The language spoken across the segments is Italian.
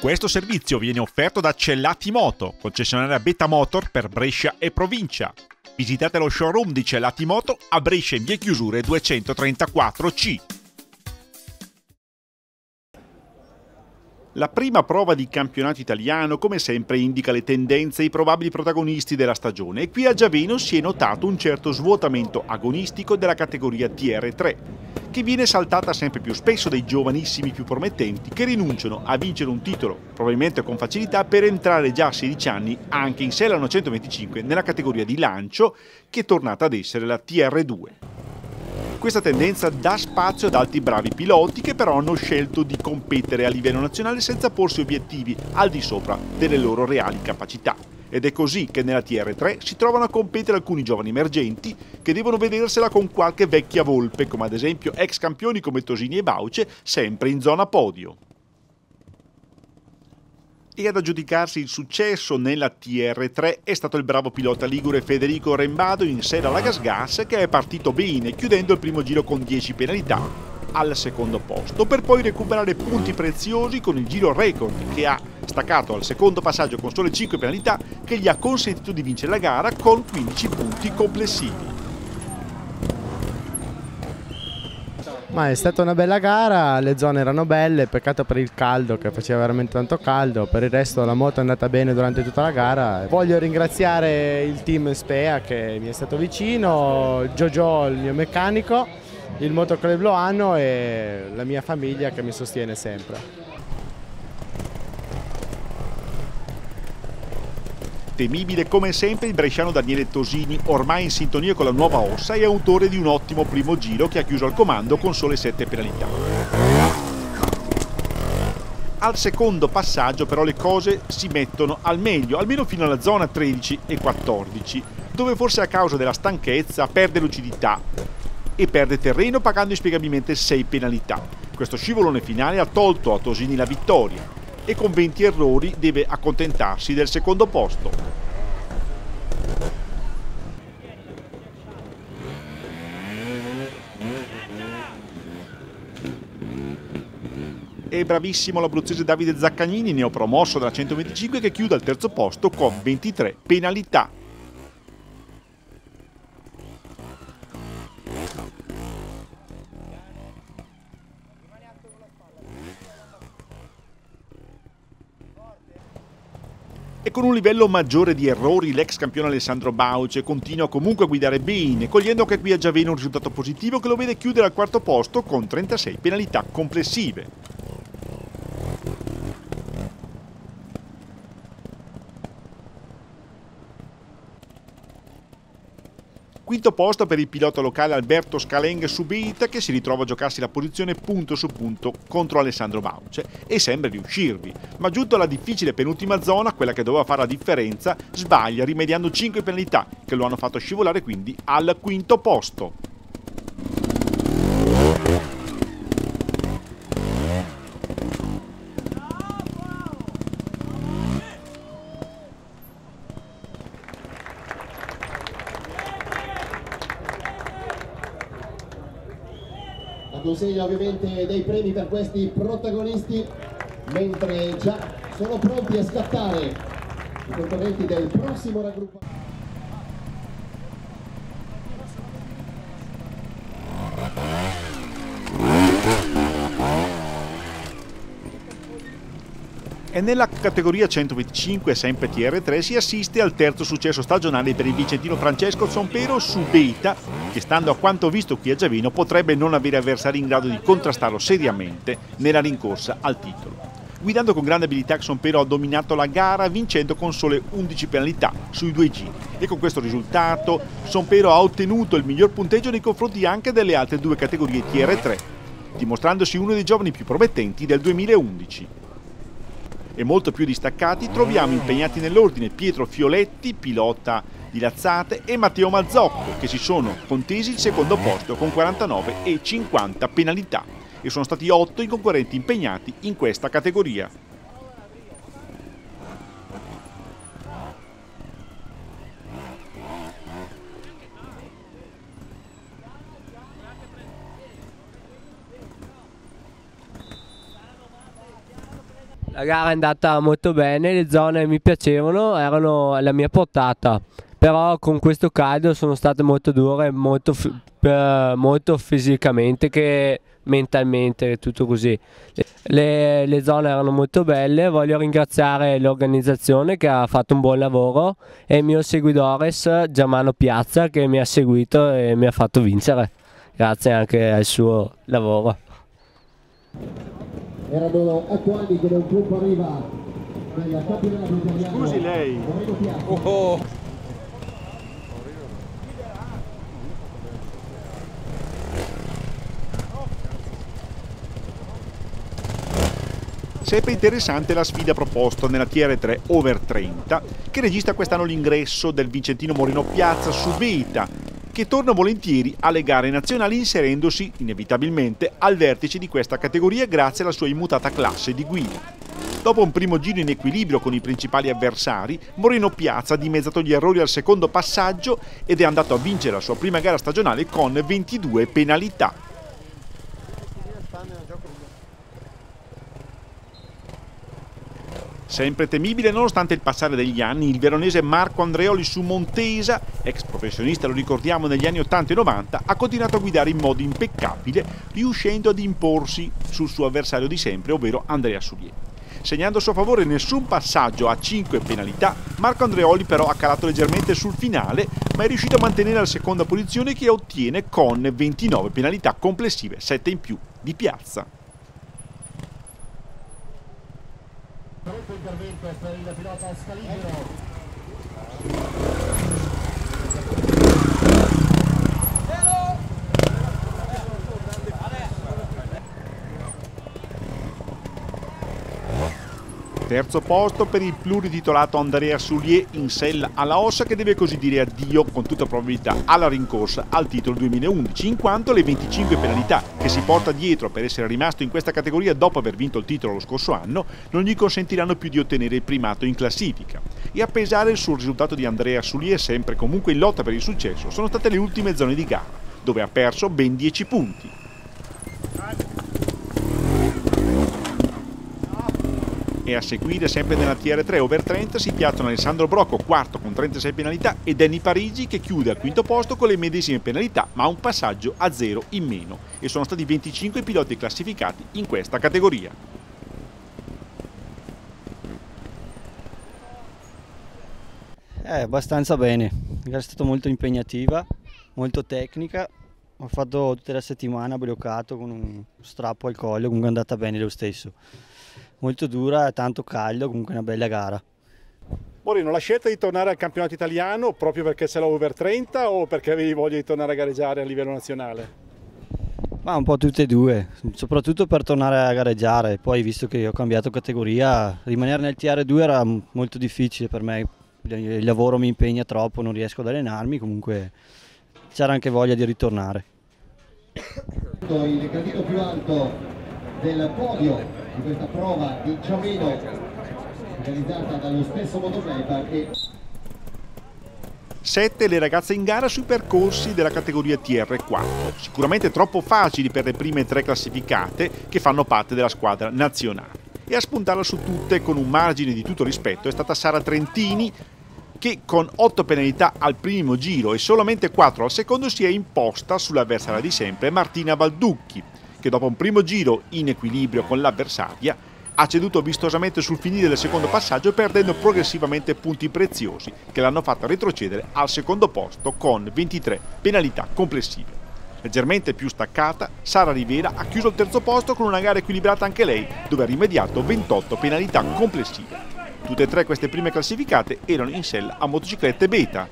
Questo servizio viene offerto da Cellati Moto, concessionaria Beta Motor per Brescia e provincia. Visitate lo showroom di Cellati Moto a Brescia in via Chiusure 234C. La prima prova di campionato italiano, come sempre, indica le tendenze e i probabili protagonisti della stagione e qui a Giaveno si è notato un certo svuotamento agonistico della categoria TR3, che viene saltata sempre più spesso dai giovanissimi più promettenti che rinunciano a vincere un titolo, probabilmente con facilità, per entrare già a 16 anni anche in Sella 925 nella categoria di lancio che è tornata ad essere la TR2. Questa tendenza dà spazio ad altri bravi piloti che però hanno scelto di competere a livello nazionale senza porsi obiettivi al di sopra delle loro reali capacità. Ed è così che nella TR3 si trovano a competere alcuni giovani emergenti che devono vedersela con qualche vecchia volpe, come ad esempio ex campioni come Tosini e Bauce, sempre in zona podio. E ad aggiudicarsi il successo nella TR3 è stato il bravo pilota ligure Federico Rembado in sera alla Gas Gas che è partito bene chiudendo il primo giro con 10 penalità al secondo posto per poi recuperare punti preziosi con il giro record che ha staccato al secondo passaggio con sole 5 penalità che gli ha consentito di vincere la gara con 15 punti complessivi. Ma è stata una bella gara, le zone erano belle, peccato per il caldo che faceva veramente tanto caldo, per il resto la moto è andata bene durante tutta la gara. Voglio ringraziare il team Spea che mi è stato vicino, Giorgio il mio meccanico, il motoclub Loano e la mia famiglia che mi sostiene sempre. Temibile come sempre il bresciano Daniele Tosini, ormai in sintonia con la nuova ossa e autore di un ottimo primo giro che ha chiuso al comando con sole 7 penalità. Al secondo passaggio però le cose si mettono al meglio, almeno fino alla zona 13 e 14, dove forse a causa della stanchezza perde lucidità e perde terreno pagando inspiegabilmente 6 penalità. Questo scivolone finale ha tolto a Tosini la vittoria, e con 20 errori deve accontentarsi del secondo posto. È bravissimo l'abruzzese Davide Zaccagnini, neopromosso dalla 125 che chiude al terzo posto con 23 penalità. E con un livello maggiore di errori l'ex campione Alessandro Bauce continua comunque a guidare bene, cogliendo anche qui a Giaveno un risultato positivo che lo vede chiudere al quarto posto con 36 penalità complessive. Quinto posto per il pilota locale Alberto Scaleng Subita che si ritrova a giocarsi la posizione punto su punto contro Alessandro Bauce e sembra riuscirvi, ma giunto alla difficile penultima zona, quella che doveva fare la differenza, sbaglia rimediando 5 penalità che lo hanno fatto scivolare quindi al quinto posto. Consegna ovviamente dei premi per questi protagonisti mentre già sono pronti a scattare i concorrenti del prossimo raggruppamento. E nella categoria 125 sempre TR3 si assiste al terzo successo stagionale per il vicentino Francesco Zompero su Beta che stando a quanto visto qui a Giavino potrebbe non avere avversari in grado di contrastarlo seriamente nella rincorsa al titolo. Guidando con grande abilità Xompero ha dominato la gara vincendo con sole 11 penalità sui due giri e con questo risultato Xompero ha ottenuto il miglior punteggio nei confronti anche delle altre due categorie TR3 dimostrandosi uno dei giovani più promettenti del 2011 e molto più distaccati troviamo impegnati nell'ordine Pietro Fioletti, pilota di Lazzate, e Matteo Mazzocco, che si sono contesi il secondo posto con 49 e 50 penalità e sono stati 8 i concorrenti impegnati in questa categoria. La gara è andata molto bene, le zone mi piacevano, erano alla mia portata, però con questo caldo sono state molto dure, molto, molto fisicamente che mentalmente, tutto così. Le, le, zone erano molto belle, voglio ringraziare l'organizzazione che ha fatto un buon lavoro e il mio seguidores Giamano Piazza che mi ha seguito e mi ha fatto vincere, grazie anche al suo lavoro. Erano otto anni che un gruppo arriva nel campionato italiano. Scusi lei. Oh, oh. Sempre interessante la sfida proposta nella TR3 Over 30 che registra quest'anno l'ingresso del Vicentino Morino Piazza su Beta che torna volentieri alle gare nazionali inserendosi inevitabilmente al vertice di questa categoria grazie alla sua immutata classe di guida. Dopo un primo giro in equilibrio con i principali avversari, Moreno Piazza ha dimezzato gli errori al secondo passaggio ed è andato a vincere la sua prima gara stagionale con 22 penalità. Sempre temibile nonostante il passare degli anni, il veronese Marco Andreoli su Montesa, ex professionista lo ricordiamo negli anni 80 e 90, ha continuato a guidare in modo impeccabile, riuscendo ad imporsi sul suo avversario di sempre, ovvero Andrea Sulier. Segnando a suo favore nessun passaggio a 5 penalità, Marco Andreoli però ha calato leggermente sul finale, ma è riuscito a mantenere la seconda posizione che ottiene con 29 penalità complessive, 7 in più di piazza. Pronto intervento per il pilota Scaligero. Terzo posto per il plurititolato Andrea Soulier in sella alla ossa che deve così dire addio con tutta probabilità alla rincorsa al titolo 2011 in quanto le 25 penalità che si porta dietro per essere rimasto in questa categoria dopo aver vinto il titolo lo scorso anno non gli consentiranno più di ottenere il primato in classifica. E a pesare sul risultato di Andrea Soulier sempre comunque in lotta per il successo sono state le ultime zone di gara dove ha perso ben 10 punti. E a seguire sempre nella TR3 over 30 si piazzano Alessandro Brocco quarto con 36 penalità e Danny Parigi che chiude al quinto posto con le medesime penalità ma un passaggio a zero in meno. E sono stati 25 piloti classificati in questa categoria. Eh, abbastanza bene, è stata molto impegnativa, molto tecnica, ho fatto tutta la settimana bloccato con un strappo al collo, comunque è andata bene lo stesso molto dura, tanto caldo, comunque una bella gara. Morino, la scelta di tornare al campionato italiano proprio perché c'è la over 30 o perché avevi voglia di tornare a gareggiare a livello nazionale? Ma un po' tutte e due, soprattutto per tornare a gareggiare, poi visto che ho cambiato categoria, rimanere nel TR2 era molto difficile per me, il lavoro mi impegna troppo, non riesco ad allenarmi, comunque c'era anche voglia di ritornare. Il gradino più alto del podio di questa prova di Ciamino organizzata dallo stesso motoclub che 7 le ragazze in gara sui percorsi della categoria TR4, sicuramente troppo facili per le prime tre classificate che fanno parte della squadra nazionale. E a spuntarla su tutte con un margine di tutto rispetto è stata Sara Trentini che con 8 penalità al primo giro e solamente 4 al secondo si è imposta sull'avversaria di sempre Martina Balducchi che dopo un primo giro in equilibrio con l'avversaria ha ceduto vistosamente sul finire del secondo passaggio perdendo progressivamente punti preziosi che l'hanno fatta retrocedere al secondo posto con 23 penalità complessive. Leggermente più staccata, Sara Rivera ha chiuso il terzo posto con una gara equilibrata anche lei, dove ha rimediato 28 penalità complessive. Tutte e tre queste prime classificate erano in sella a motociclette beta,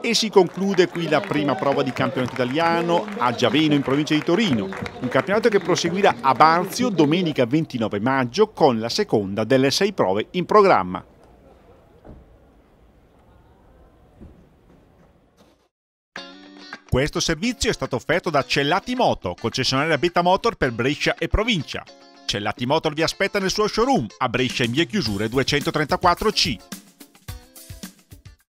E si conclude qui la prima prova di campionato italiano a Giaveno in provincia di Torino, un campionato che proseguirà a Barzio domenica 29 maggio con la seconda delle sei prove in programma. Questo servizio è stato offerto da Cellati Moto, concessionaria Beta Motor per Brescia e provincia. Cellati Motor vi aspetta nel suo showroom a Brescia in via Chiusure 234C.